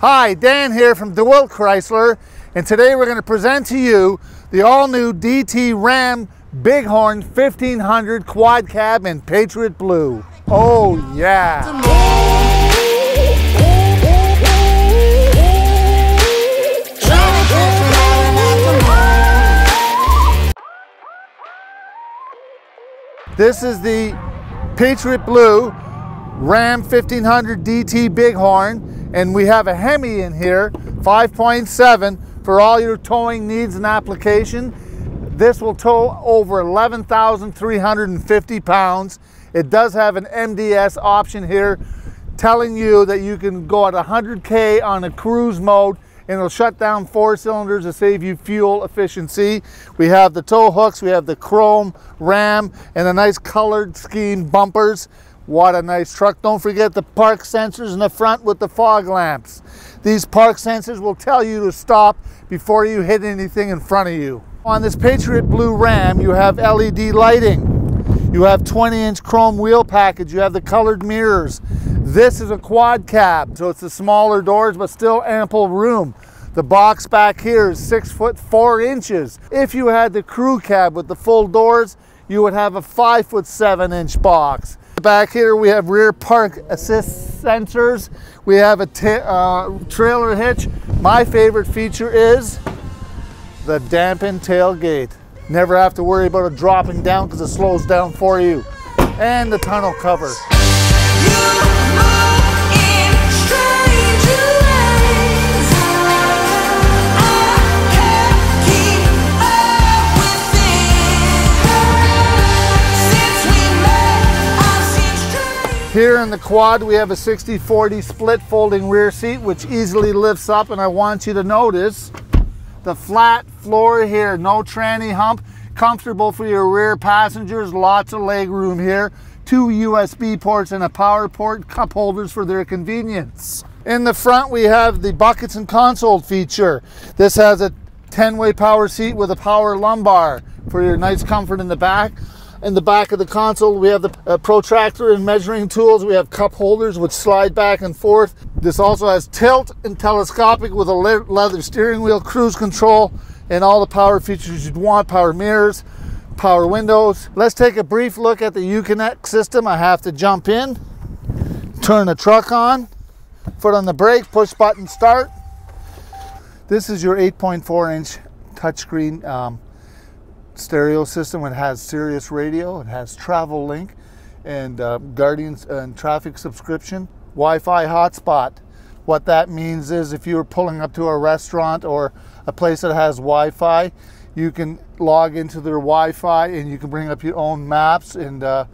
Hi, Dan here from DeWildt Chrysler, and today we're going to present to you the all-new DT Ram Bighorn 1500 Quad Cab in Patriot Blue. Oh yeah! This is the Patriot Blue Ram 1500 DT Bighorn and we have a Hemi in here, 5.7 for all your towing needs and application. This will tow over 11,350 pounds. It does have an MDS option here telling you that you can go at 100K on a cruise mode and it'll shut down four cylinders to save you fuel efficiency. We have the tow hooks, we have the chrome ram and the nice colored scheme bumpers. What a nice truck. Don't forget the park sensors in the front with the fog lamps. These park sensors will tell you to stop before you hit anything in front of you. On this Patriot Blue Ram, you have LED lighting. You have 20 inch chrome wheel package. You have the colored mirrors. This is a quad cab, so it's the smaller doors, but still ample room. The box back here is six foot four inches. If you had the crew cab with the full doors, you would have a five foot seven inch box. Back here we have rear park assist sensors. We have a uh, trailer hitch. My favorite feature is the dampened tailgate. Never have to worry about it dropping down because it slows down for you. And the tunnel cover. Here in the quad, we have a 60-40 split folding rear seat, which easily lifts up. And I want you to notice the flat floor here, no tranny hump, comfortable for your rear passengers, lots of leg room here, two USB ports and a power port, cup holders for their convenience. In the front, we have the buckets and console feature. This has a 10-way power seat with a power lumbar for your nice comfort in the back in the back of the console we have the uh, protractor and measuring tools. We have cup holders which slide back and forth. This also has tilt and telescopic with a leather steering wheel cruise control and all the power features you'd want power mirrors power windows. Let's take a brief look at the uconnect system. I have to jump in turn the truck on foot on the brake push button start. This is your 8.4 inch touchscreen um, stereo system. It has Sirius radio, it has Travel Link, and uh, Guardians and traffic subscription. Wi-Fi hotspot. What that means is if you're pulling up to a restaurant or a place that has Wi-Fi, you can log into their Wi-Fi and you can bring up your own maps and uh,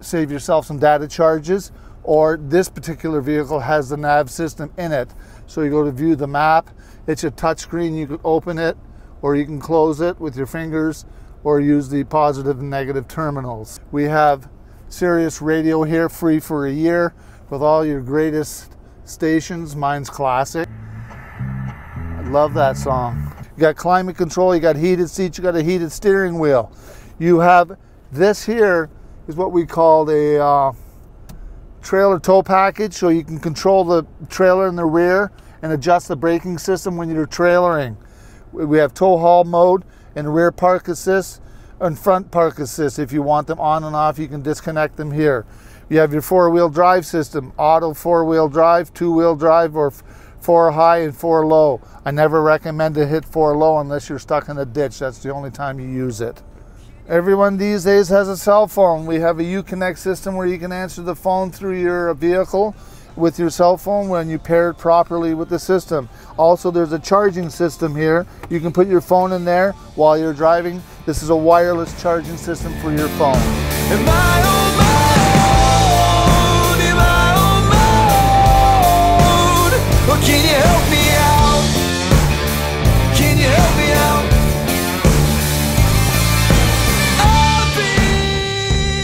save yourself some data charges. Or this particular vehicle has the nav system in it. So you go to view the map, it's a touchscreen, you can open it, or you can close it with your fingers or use the positive and negative terminals. We have Sirius Radio here free for a year with all your greatest stations. Mine's classic. I love that song. You got climate control, you got heated seats, you got a heated steering wheel. You have this here is what we call a uh, trailer tow package so you can control the trailer in the rear and adjust the braking system when you're trailering. We have tow haul mode and rear park assist and front park assist. If you want them on and off, you can disconnect them here. You have your four-wheel drive system, auto four-wheel drive, two-wheel drive, or four high and four low. I never recommend to hit four low unless you're stuck in a ditch. That's the only time you use it. Everyone these days has a cell phone. We have a Uconnect system where you can answer the phone through your vehicle with your cell phone when you pair it properly with the system. Also, there's a charging system here. You can put your phone in there while you're driving. This is a wireless charging system for your phone.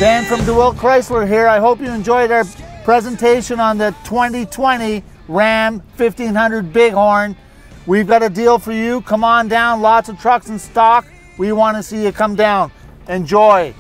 Dan from DeWildt Chrysler here. I hope you enjoyed our presentation on the 2020 Ram 1500 Bighorn. We've got a deal for you. Come on down. Lots of trucks in stock. We want to see you come down. Enjoy.